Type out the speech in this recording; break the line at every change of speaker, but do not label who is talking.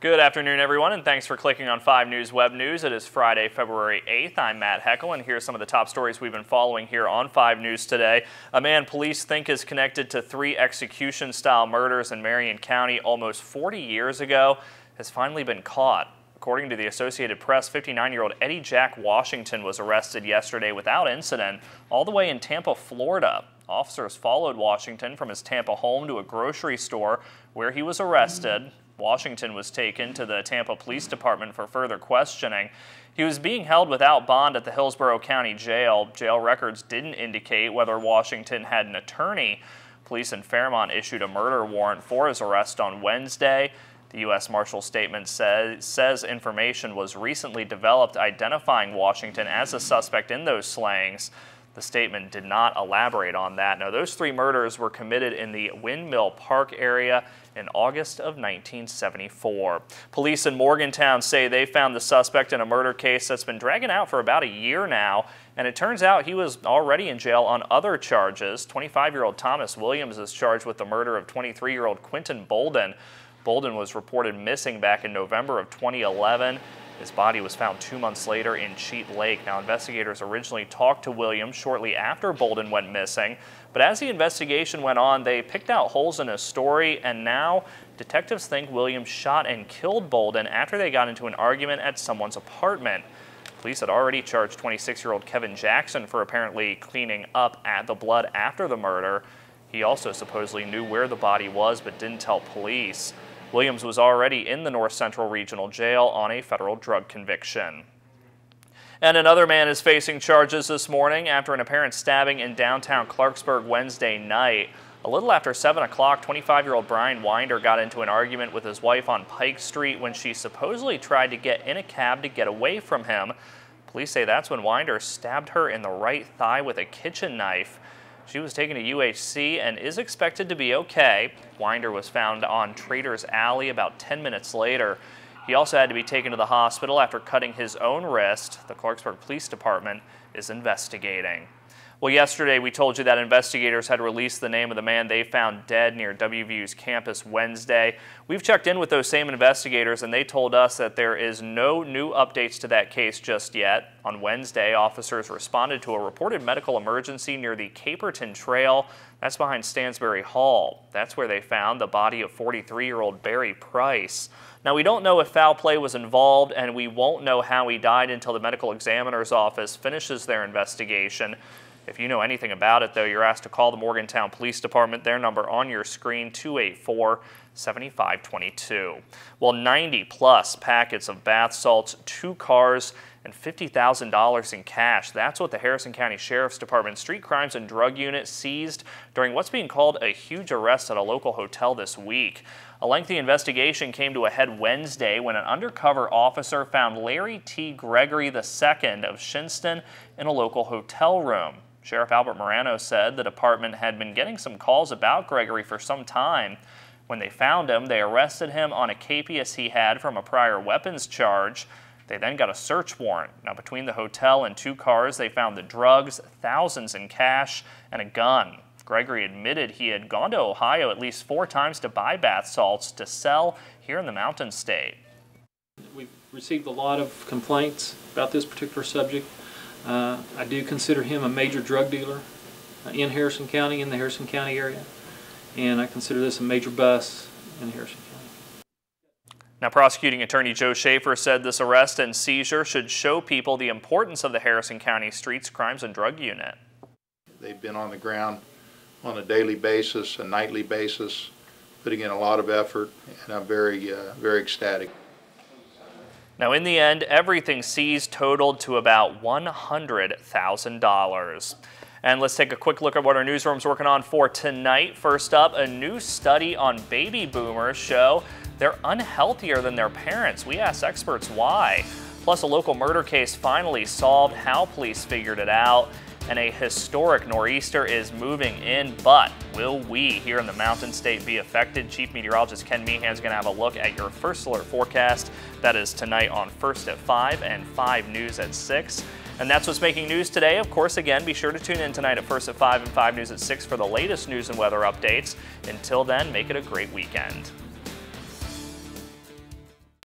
Good afternoon, everyone, and thanks for clicking on 5 News Web News. It is Friday, February 8th. I'm Matt Heckel, and here's some of the top stories we've been following here on 5 News today. A man police think is connected to three execution-style murders in Marion County almost 40 years ago has finally been caught. According to the Associated Press, 59-year-old Eddie Jack Washington was arrested yesterday without incident all the way in Tampa, Florida. Officers followed Washington from his Tampa home to a grocery store where he was arrested. Washington was taken to the Tampa Police Department for further questioning. He was being held without bond at the Hillsborough County Jail. Jail records didn't indicate whether Washington had an attorney. Police in Fairmont issued a murder warrant for his arrest on Wednesday. The U.S. Marshal statement says, says information was recently developed identifying Washington as a suspect in those slayings. The statement did not elaborate on that. Now, those three murders were committed in the Windmill Park area in August of 1974. Police in Morgantown say they found the suspect in a murder case that's been dragging out for about a year now, and it turns out he was already in jail on other charges. 25-year-old Thomas Williams is charged with the murder of 23-year-old Quentin Bolden. Bolden was reported missing back in November of 2011. His body was found two months later in Cheat Lake. Now, investigators originally talked to Williams shortly after Bolden went missing, but as the investigation went on, they picked out holes in his story, and now detectives think Williams shot and killed Bolden after they got into an argument at someone's apartment. Police had already charged 26-year-old Kevin Jackson for apparently cleaning up at the blood after the murder. He also supposedly knew where the body was but didn't tell police. Williams was already in the North Central Regional Jail on a federal drug conviction. And another man is facing charges this morning after an apparent stabbing in downtown Clarksburg Wednesday night. A little after 7 o'clock, 25-year-old Brian Winder got into an argument with his wife on Pike Street when she supposedly tried to get in a cab to get away from him. Police say that's when Winder stabbed her in the right thigh with a kitchen knife. She was taken to UHC and is expected to be okay. Winder was found on Traders Alley about 10 minutes later. He also had to be taken to the hospital after cutting his own wrist. The Clarksburg Police Department is investigating. Well, yesterday we told you that investigators had released the name of the man they found dead near WVU's campus Wednesday. We've checked in with those same investigators and they told us that there is no new updates to that case just yet. On Wednesday, officers responded to a reported medical emergency near the Caperton Trail. That's behind Stansbury Hall. That's where they found the body of 43-year-old Barry Price. Now, we don't know if foul play was involved, and we won't know how he died until the medical examiner's office finishes their investigation. If you know anything about it, though, you're asked to call the Morgantown Police Department. Their number on your screen, 284 7522. Well, 90 plus packets of bath salts, two cars, and $50,000 in cash. That's what the Harrison County Sheriff's Department Street Crimes and Drug Unit seized during what's being called a huge arrest at a local hotel this week. A lengthy investigation came to a head Wednesday when an undercover officer found Larry T. Gregory II of Shinnston in a local hotel room. Sheriff Albert Marano said the department had been getting some calls about Gregory for some time. When they found him, they arrested him on a capias he had from a prior weapons charge. They then got a search warrant. Now, between the hotel and two cars, they found the drugs, thousands in cash, and a gun. Gregory admitted he had gone to Ohio at least four times to buy bath salts to sell here in the Mountain State.
We've received a lot of complaints about this particular subject. Uh, I do consider him a major drug dealer uh, in Harrison County, in the Harrison County area, and I consider this a major bust in Harrison County.
Now, prosecuting attorney Joe Shaffer said this arrest and seizure should show people the importance of the Harrison County Streets Crimes and Drug Unit.
They've been on the ground on a daily basis, a nightly basis, putting in a lot of effort, and I'm very, uh, very ecstatic.
Now, in the end, everything seized totaled to about $100,000. And let's take a quick look at what our newsroom's working on for tonight. First up, a new study on baby boomers show they're unhealthier than their parents. We asked experts why. Plus, a local murder case finally solved how police figured it out and a historic nor'easter is moving in, but will we here in the Mountain State be affected? Chief Meteorologist Ken Meehan is going to have a look at your first alert forecast. That is tonight on First at 5 and 5 News at 6. And that's what's making news today. Of course, again, be sure to tune in tonight at First at 5 and 5 News at 6 for the latest news and weather updates. Until then, make it a great weekend.